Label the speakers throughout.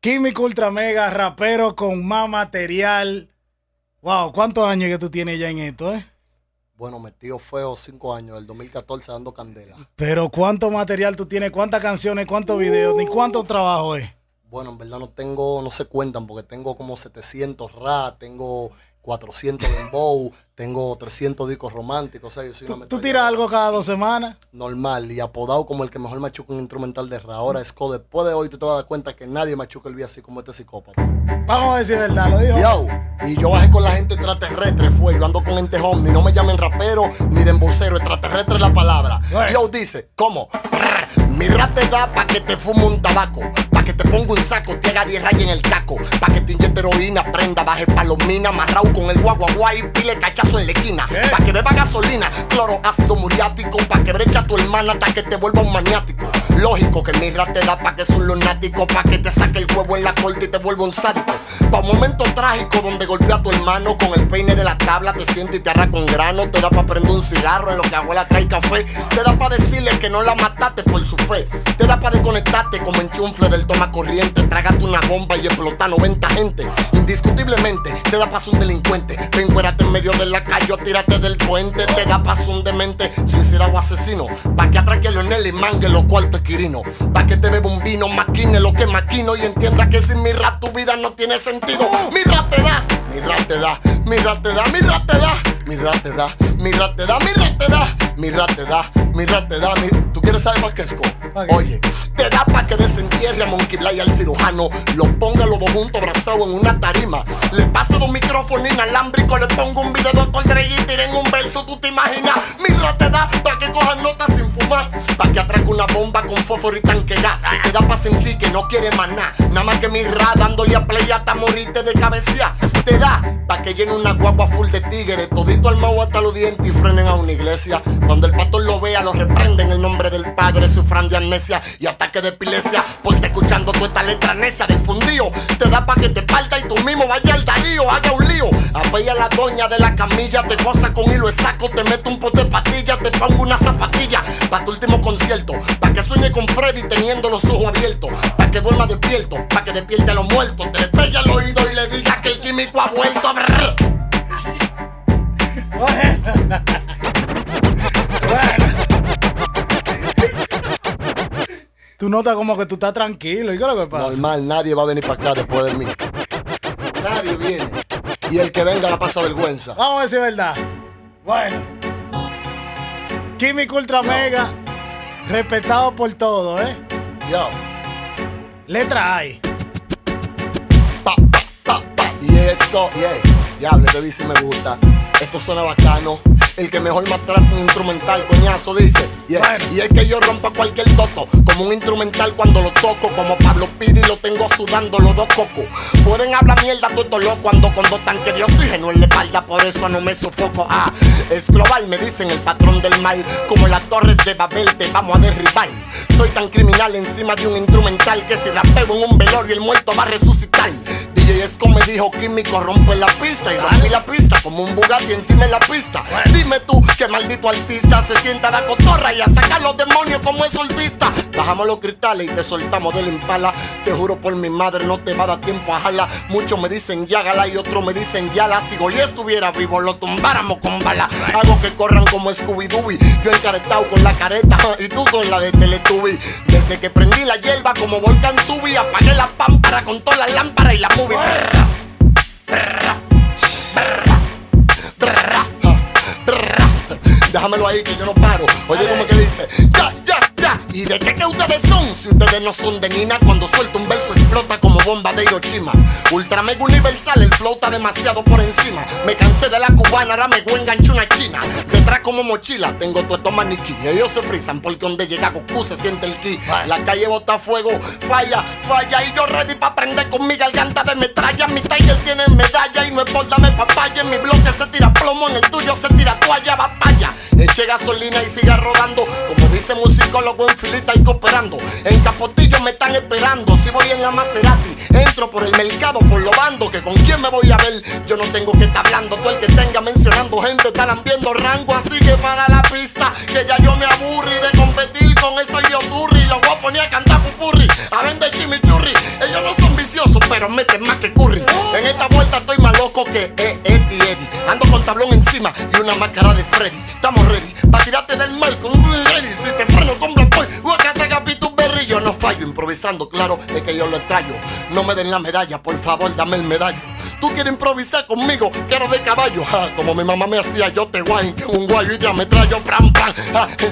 Speaker 1: Químico Ultra Mega, rapero con más material. Wow, ¿cuántos años que tú tienes ya en esto, eh?
Speaker 2: Bueno, metido feo cinco años, del 2014 dando candela.
Speaker 1: Pero ¿cuánto material tú tienes? ¿Cuántas canciones? ¿Cuántos videos? ¿Ni cuánto trabajo es?
Speaker 2: Bueno, en verdad no tengo, no se cuentan porque tengo como 700 rap, tengo 400 dembow, tengo 300 discos románticos. O sea, yo soy una
Speaker 1: ¿Tú, tiras algo cada dos semanas?
Speaker 2: Normal y apodado como el que mejor machuca un instrumental de rap. Ahora es co. Después de hoy tú te vas a dar cuenta que nadie machuca el beat así como este psicópata.
Speaker 1: Vamos a decir verdad, lo dijo.
Speaker 2: Yo, y yo bajé con la gente extraterrestre, fue. Yo ando con ente ni no me llamen rapero ni de embocero, extraterrestre es la palabra. Yo dice, ¿cómo? Mi rap te da pa' que te fume un tabaco, que te ponga un saco, te haga 10 rayas en el caco, pa' que te inyecte heroína, prenda, baje palomina, amarrado con el guagua y pile cachazo en la esquina, pa' que beba gasolina, cloro, ácido muriático, pa' que brecha a tu hermana hasta que te vuelva un maniático. Lógico que mi rap te da pa' que es un lunático, pa' que te saque el huevo en la corte y te vuelva un sádico. Pa' un momento trágico donde golpea a tu hermano con el peine de la tabla, te siente y te arra con grano, te da pa' prender un cigarro en lo que abuela trae café, te da pa' decirle que no la mataste por su fe, te da pa' desconectarte como enchufle del toma corriente, trágate una bomba y explota 90 gente, indiscutiblemente, te da pa' un delincuente, ven en medio de la calle o tírate del puente, te da pa' un demente, suicida o asesino, pa' que atraque a Leonel y mangue los cuartos Quirino, pa' que te beba un vino, maquine lo que maquino y entienda que sin mi rap tu vida no tiene sentido, mi rap te da, mi rap te da, mi rap te da, mi rap te da, mi rap te da, mi rap te da, mi rap te da, mi rap te da, mi rap te da, ¿tú quieres saber más que es Oye, te da pa' que desentierre a Monkey Blay al cirujano. Lo ponga los dos juntos abrazados en una tarima. Le paso dos micrófonos inalámbricos, le pongo un video con Dre y tiren un verso, tú te imaginas. Mira, te da pa' que cojan notas sin Pa' que atraque una bomba con fósforo y tanque gas. Te da pa' sentir que no quiere más nada. Nada más que mi ra dándole a play hasta morirte de cabecea. Te da pa' que llene una guagua full de tigres. Todito armado hasta los dientes y frenen a una iglesia. Cuando el pastor lo vea, lo reprende en el nombre del Padre, sufran de amnesia y ataque de epilepsia. Porque escuchando toda esta letra necia del fundío. Te da pa' que te parta y tú mismo vaya al darío, haga un lío. Apoya a la doña de la camilla, te goza con hilo de saco, te meto un pote de pastillas, te pongo una zapatilla. Pa' tu último concierto, pa' que sueñe con Freddy teniendo los ojos abiertos. Pa' que duerma despierto, pa' que despierte a los muertos. Te despegue al oído y le diga que el químico ha vuelto.
Speaker 1: Tú notas como que tú estás tranquilo. ¿Y qué es lo que pasa?
Speaker 2: Normal, nadie va a venir para acá después de mí. Nadie viene. Y el que venga la pasa vergüenza.
Speaker 1: Vamos a decir verdad. Bueno. Químico Ultra Mega, respetado por todo, ¿eh?
Speaker 2: Yo.
Speaker 1: Letra hay.
Speaker 2: Pa, pa, pa, Y esto, yeah. Diablo, te dice me gusta. Esto suena bacano. El que mejor maltrata un instrumental, coñazo, dice. Y es que yo rompo cualquier toto. Como un instrumental cuando lo toco. Como Pablo Pidi lo tengo sudando los dos cocos. Pueden hablar mierda todo loco cuando con dos tanques de oxígeno en la espalda. Por eso no me sofoco. Ah, es global, me dicen el patrón del mal. Como las torres de Babel te vamos a derribar. Soy tan criminal encima de un instrumental que si rapeo en un velorio el muerto va a resucitar. DJ Esco me dijo químico rompe la pista y rompí la pista como un Bugatti encima de la pista. Dime tú que maldito artista se sienta la cotorra y a sacar los demonios como exorcista. Bajamos los cristales y te soltamos del impala. Te juro por mi madre no te va a dar tiempo a jala. Muchos me dicen yágala y otros me dicen yala. Si Goliat estuviera vivo lo tumbáramos con bala. Hago que corran como Scooby-Doo. Yo encaretado con la careta y tú con la de Teletubby. Desde que prendí la hierba como volcán subí, apagué la pámpara con toda la lámpara y la movie. Déjamelo ahí que yo no paro. Oye, como que dice, ya. ¿Y de qué que ustedes son? Si ustedes no son de Nina, cuando suelto un verso explota como bomba de Hiroshima. Ultra mega universal, el flow está demasiado por encima. Me cansé de la cubana, ahora me voy engancho una china. Detrás como mochila, tengo tu esto maniquí. Y ellos se frisan porque donde llega Goku se siente el ki. La calle bota fuego, falla, falla. Y yo ready pa' prender con mi garganta de metralla. Mi Tiger tiene medalla y no es por darme papaya. En mi bloque se tira plomo, en el tuyo se tira toalla, papaya. Eche gasolina y siga rodando. Como dice musicólogo en filita y cooperando. En Capotillo me están esperando. Si voy en la Maserati, Entro por el mercado, por lo bando, que con quién me voy a ver. Yo no tengo que estar hablando, tú el que tenga mencionando gente, estarán viendo rango. Así que para la pista, que ya yo me aburrí de competir con esto y Turri. Los voy a poner a cantar pupurri, a vender chimichurri. Ellos no son viciosos, pero meten más que curry. En esta vuelta estoy más loco que Eddie Eddie. Ando con tablón encima y una máscara de Freddy. Estamos ready, pa' tirarte del mal con un ready. Boy, yo no fallo improvisando, claro, es que yo lo extraño. No me den la medalla, por favor, dame el medallo. Tú quieres improvisar conmigo, quiero de caballo. como mi mamá me hacía, yo te guay, que un guayo y ya me traigo pram, pram.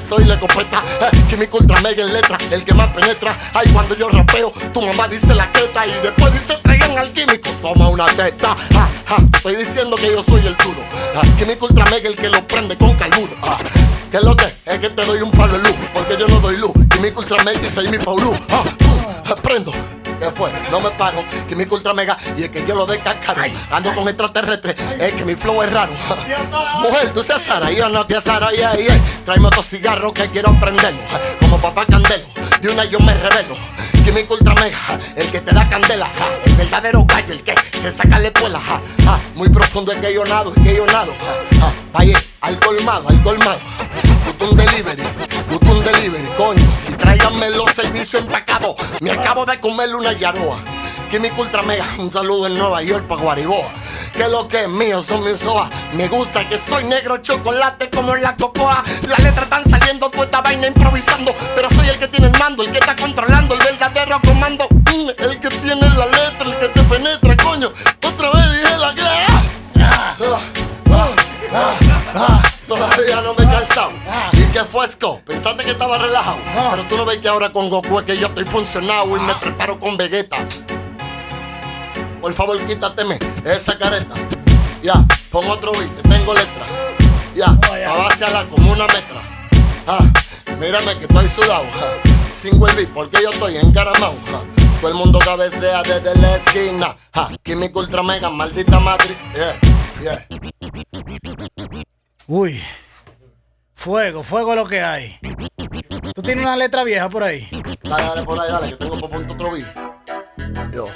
Speaker 2: soy la copeta, químico ultra mega en letra, el que más penetra. Ay, cuando yo rapeo, tu mamá dice la queta y después dice traigan al químico, toma una teta. estoy diciendo que yo soy el duro. químico ultra mega, el que lo prende con calor. ¿Qué es lo que? Es que te doy un palo de luz, porque yo no doy luz. Químico ultra mega soy mi Paulú. Aprendo. ¿Qué fue? No me paro, que mi ultra mega y es que yo lo de caro. Ando con extraterrestres, es que mi flow es raro. Mujer, tú seas Sara, yo no te Sara, yeah, yeah. Tráeme otro cigarro que quiero prenderlo. Como papá Candelo, de una yo me revelo. Que mi ultra mega, el que te da candela. El verdadero gallo, el que te saca le puela. Muy profundo es que yo nado, es que yo nado. Vaya, al colmado, al colmado. un delivery, un delivery, coño. Y tráiganme los servicios empacados. Me acabo de comer una yaroa. Químico Ultra Mega, un saludo en Nueva York para Guariboa. Que lo que es mío son mis hojas. Me gusta que soy negro chocolate como en la cocoa. Las letras están saliendo, toda esta vaina improvisando. Pero soy el que tiene el mando, el que está controlando el verdadero comando. Mm, el que tiene la letra, el que te penetra, coño. Otra vez dije la que. Ah, ah, ah, Todavía no me he cansado. ¿Y qué fue, Esco? Pensaste que estaba relajado. Pero tú no ves que ahora con Goku es que yo estoy funcionado y me preparo con Vegeta. Por favor, quítateme esa careta. Ya, pon otro beat, que tengo letra. Ya, a vaciarla como una metra. Ah, mírame que estoy sudado. Sin beat, porque yo estoy encaramado. Todo el mundo cabecea desde la esquina. Ja, Químico Ultra Mega, maldita madre. Yeah,
Speaker 1: yeah. Uy, fuego, fuego lo que hay. ¿Tú tienes una letra vieja por ahí?
Speaker 2: Dale, dale por ahí, dale, que tengo por otro beat. Yo.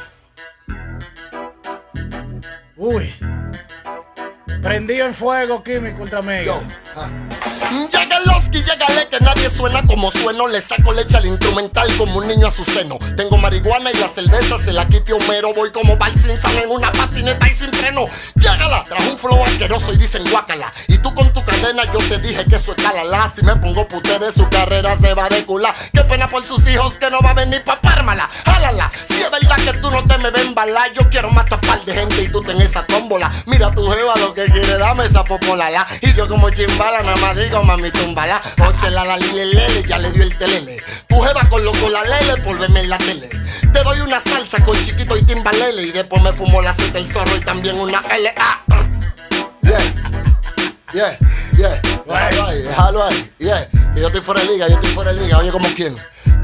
Speaker 1: Uy. Prendido en fuego, químico ultra mega.
Speaker 2: Llega Losky, llegale que nadie suena como sueno. Le saco leche al instrumental como un niño a su seno. Tengo marihuana y la cerveza se la quite Homero. Voy como Bal Simpson en una patineta y sin freno. Llegala, trajo un flow asqueroso y dicen guácala. Y tú con tu cadena yo te dije que eso es calala. Si me pongo puté de su carrera se va de cula. Qué pena por sus hijos que no va a venir pa' pármala. Jálala, si es verdad que tú no te me ven balar. Yo quiero matar par de gente y tú ten esa tómbola. Mira tu jeva lo que quiere, dame esa popolala. Y yo como nada más digo mami, tumbala. Oche la la lile lele, ya le dio el telele. Tu jeva con loco la lele, por verme en la tele. Te doy una salsa con chiquito y timbalele. Y después me fumo la seta del zorro y también una L. -A. Yeah. Yeah, yeah, déjalo ahí, déjalo ahí, yeah. Que yo estoy fuera de liga, yo estoy fuera de liga, oye como quién.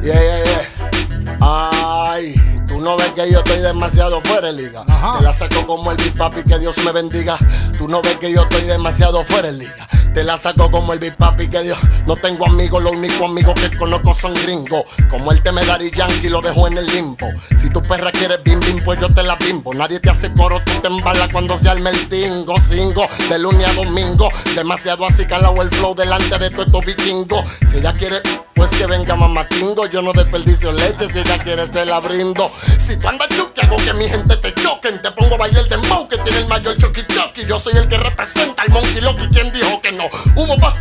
Speaker 2: Yeah, yeah, yeah. Ay, tú no ves que yo estoy demasiado fuera de liga. Te la saco como el Big Papi, que Dios me bendiga. Tú no ves que yo estoy demasiado fuera de liga. Te la saco como el Big Papi que Dios. No tengo amigos, los únicos amigos que conozco son gringos. Como el Temedari Yankee lo dejo en el limbo. Si tu perra quiere bim bim, pues yo te la bimbo. Nadie te hace coro, tú te embalas cuando se arme el tingo. Cingo, de lunes a domingo. Demasiado así calado el flow delante de todo estos vikingos. Si ella quiere, pues que venga mamatingo. Yo no desperdicio leche, si ella quiere se la brindo. Si tú andas chuki, hago que mi gente te choquen. Te pongo a bailar el dembow que tiene el mayor choqui choqui. Yo soy el que representa al monkey loki. ¿Quién dijo que no? Humo pa.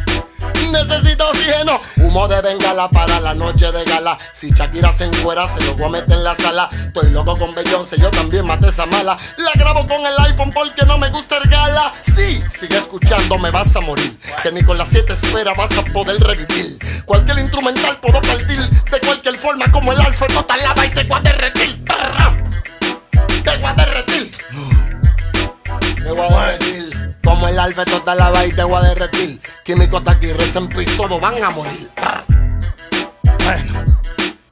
Speaker 2: Necesito oxígeno. Humo de bengala para la noche de gala. Si Shakira se encuera, se lo voy a meter en la sala. Estoy loco con Beyoncé, yo también maté esa mala. La grabo con el iPhone porque no me gusta el gala. Sí, sigue escuchando, me vas a morir. Que ni con las 7 espera vas a poder revivir. Cualquier instrumental puedo partir. De cualquier forma, como el alfa total lava y te voy a derretir. Te voy a voy. El alfa toda la va y te voy a derretir. Químico está aquí, recen pis, todos van a morir.
Speaker 1: Bueno.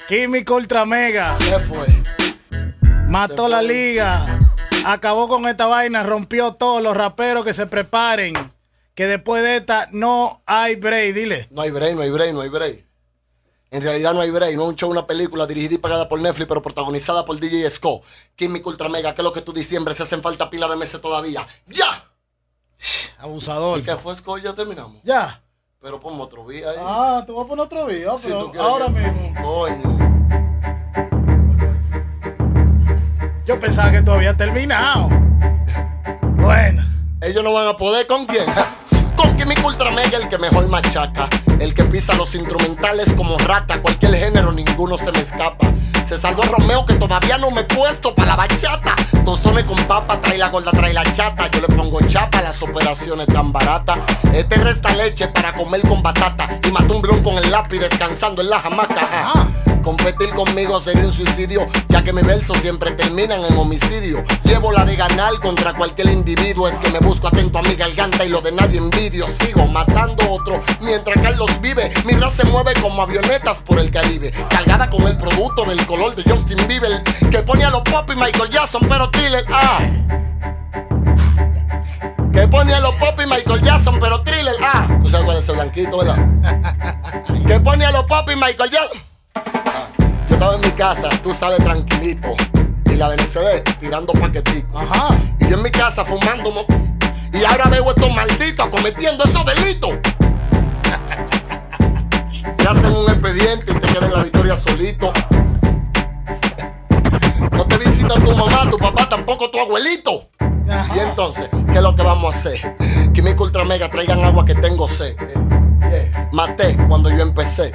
Speaker 1: Químico Ultra Mega.
Speaker 2: ¿Qué fue?
Speaker 1: Mató la liga. Acabó con esta vaina, rompió todos los raperos que se preparen. Que después de esta no hay break, dile.
Speaker 2: No hay break, no hay break, no hay break. En realidad no hay break, no es un show, una película dirigida y pagada por Netflix, pero protagonizada por DJ Sco. Químico Ultra Mega, que es lo que tú diciembre, se hacen falta pila de meses todavía. ¡Ya!
Speaker 1: Abusador.
Speaker 2: ¿Y qué fue Sco? Ya terminamos.
Speaker 1: Ya.
Speaker 2: Pero ponme otro día ahí.
Speaker 1: Ah, te voy a poner otro video,
Speaker 2: Si
Speaker 1: pero ahora mismo.
Speaker 2: Coño.
Speaker 1: Yo pensaba que tú habías terminado. Bueno.
Speaker 2: Ellos no van a poder con quién. Con Químico Ultra Mega, el que mejor machaca. El que pisa los instrumentales como rata. Cualquier género, ninguno se me escapa. Se salvó Romeo que todavía no me he puesto para la bachata. Tostones con papa, trae la gorda, trae la chata. Yo le pongo chapa las operaciones tan baratas. Este resta leche para comer con batata. Y mató un con el lápiz descansando en la hamaca. Ah. Competir conmigo sería un suicidio, ya que mis versos siempre terminan en homicidio. Llevo la de ganar contra cualquier individuo, es que me busco atento a mi garganta y lo de nadie envidio. Sigo matando otro mientras Carlos vive. Mi raza se mueve como avionetas por el Caribe, cargada con el producto del color de Justin Bieber, que pone a los pop y Michael Jackson, pero thriller. Ah. Que pone a los pop y Michael Jackson, pero thriller. Ah. Tú sabes cuál es ese blanquito, ¿verdad? que pone a los pop y Michael Jackson. Estaba en mi casa, tú sabes, tranquilito. Y la de NCD tirando paquetitos.
Speaker 1: Ajá.
Speaker 2: Y yo en mi casa fumando. mo- Y ahora veo estos malditos cometiendo esos delitos. Te hacen un expediente y te quedan la victoria solito. No te visita tu mamá, tu papá, tampoco tu abuelito.
Speaker 1: Ajá.
Speaker 2: Y entonces, ¿qué es lo que vamos a hacer? Químico Ultra Mega, traigan agua que tengo sed. Eh, yeah. Maté cuando yo empecé.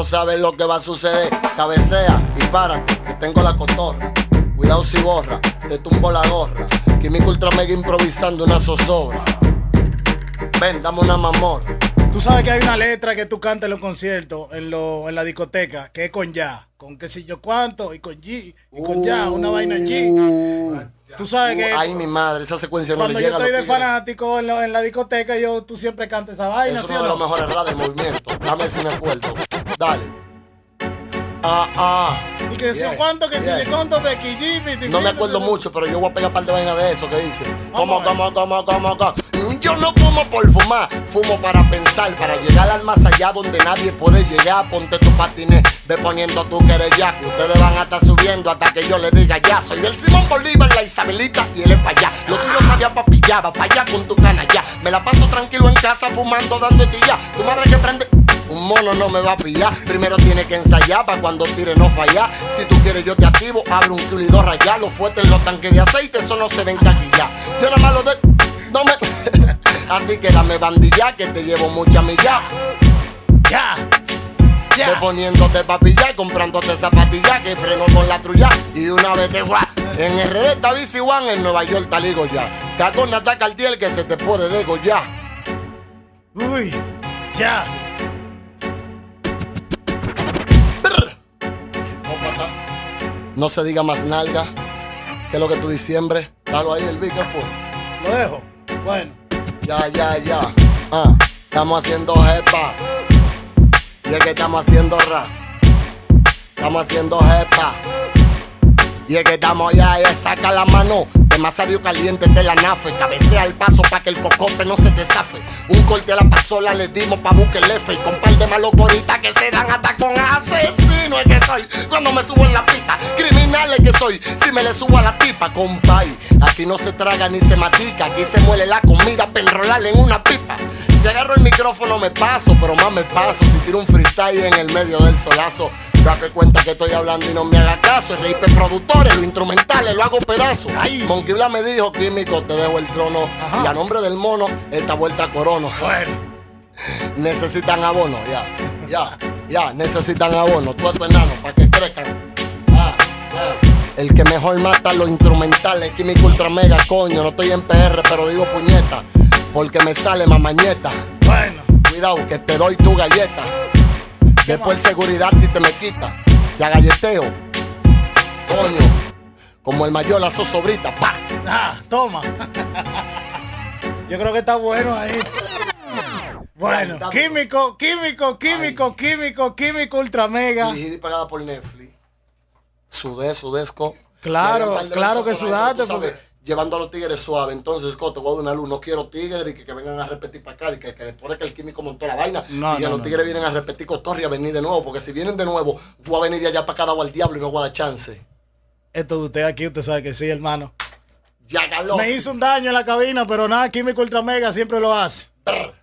Speaker 2: No sabes lo que va a suceder. Cabecea y párate, que tengo la cotorra. Cuidado si borra, te tumbo la gorra. Químico Ultra Mega improvisando una zozobra. Ven, dame una mamorra.
Speaker 1: Tú sabes que hay una letra que tú cantas en los conciertos, en, lo, en la discoteca, que es con ya, con qué sé yo cuánto, y con G, y con ya, una vaina G. Tú sabes que
Speaker 2: Ay, mi madre, esa secuencia no
Speaker 1: cuando
Speaker 2: le
Speaker 1: yo
Speaker 2: llega a
Speaker 1: estoy
Speaker 2: los
Speaker 1: de fanático en, lo- en la discoteca, yo, tú siempre cantas esa vaina,
Speaker 2: Es
Speaker 1: ¿sí
Speaker 2: uno de los mejores rap del movimiento. Dame si me acuerdo. Dale. Ah, ah.
Speaker 1: Y que yo
Speaker 2: Yeah,
Speaker 1: cuánto, que sé yo cuánto, Becky G,
Speaker 2: No me acuerdo mucho, pero yo voy a pegar un par de vainas de eso que dice. Como,
Speaker 1: Vamos a
Speaker 2: como, como, como, como. Yo no fumo por fumar, fumo para pensar, para llegar al más allá donde nadie puede llegar. Ponte tu patines, ve poniendo tú que eres ya, que ustedes van a estar subiendo hasta que yo le diga ya. Soy del Simón Bolívar, la Isabelita y él es para allá. Lo tuyo sabía papillaba, para allá con tu cana ya. Me la paso tranquilo en casa fumando, dando ya. Tu madre que prende. Un mono no me va a pillar. Primero tiene que ensayar para cuando tire no fallar. Si tú quieres, yo te activo. Abre un kilo y dos rayas. Los fuertes los tanques de aceite, eso no se ven ya. Yo nada más lo de. No me. Así que dame bandilla que te llevo mucha milla.
Speaker 1: Ya,
Speaker 2: Ve
Speaker 1: ya.
Speaker 2: poniéndote papilla, comprándote zapatillas que freno con la trulla. Y de una vez te guá. En RD está Bici One, en Nueva York está Ligo ya. Cacón ataca al tiel que se te puede degollar.
Speaker 1: Uy, ya.
Speaker 2: No se diga más nalga. ¿Qué es lo que tú diciembre? Dalo ahí el beat, ¿qué fue?
Speaker 1: Lo dejo. Bueno,
Speaker 2: Ya, ya, ya. Ah, estamos haciendo jepa. Y es que estamos haciendo rap. Estamos haciendo jepa. Y es que estamos ya, ya, saca la mano. Demasiado caliente de la nafe. Cabecea el paso para que el cocote no se desafe. Un corte a la pasola le dimos pa' busque el F. Y con par de malos coritas que se dan hasta con asesino es que soy. Cuando me subo en la pista, criminal es que soy. Si me le subo a la tipa, compay. Aquí no se traga ni se matica. Aquí se muele la comida para enrolarle en una pipa. Si agarro el micrófono me paso, pero más me paso. Si tiro un freestyle en el medio del solazo. Ya que cuenta que estoy hablando y no me haga caso. El rape productores, los instrumentales, lo hago pedazo.
Speaker 1: Ay.
Speaker 2: Monkey Blas me dijo, químico, te dejo el trono.
Speaker 1: Ajá.
Speaker 2: Y a nombre del mono, esta vuelta a corono.
Speaker 1: bueno.
Speaker 2: Necesitan abono, ya, ya, ya, necesitan abono. Tú a tu enano, para que crezcan. Ah, ah. El que mejor mata los instrumentales, químico ultra mega, coño. No estoy en PR, pero digo puñeta. Porque me sale mamañeta.
Speaker 1: Bueno,
Speaker 2: Cuidado, que te doy tu galleta. Después seguridad y te me quita. Ya galleteo. Coño. Como el mayor la sobrita. Pa.
Speaker 1: ah, toma. Yo creo que está bueno ahí. Bueno, químico, químico, químico, químico, químico, ultra mega.
Speaker 2: Dirigida y pagada por Netflix. Sudé, sudesco.
Speaker 1: Claro, claro que sudaste, porque-
Speaker 2: llevando a los tigres suave. Entonces, Coto, voy a dar una luz. No quiero tigres de que, que vengan a repetir para acá, de que, que después de que el químico montó la vaina,
Speaker 1: No,
Speaker 2: y
Speaker 1: no,
Speaker 2: los
Speaker 1: no,
Speaker 2: tigres vienen a repetir cotorra y a venir de nuevo. Porque si vienen de nuevo, voy a venir de allá para acá dado al diablo y no voy a dar chance.
Speaker 1: Esto de usted aquí, usted sabe que sí, hermano.
Speaker 2: Ya galó.
Speaker 1: Me hizo un daño en la cabina, pero nada, Químico Ultra Mega siempre lo hace.
Speaker 2: Brr.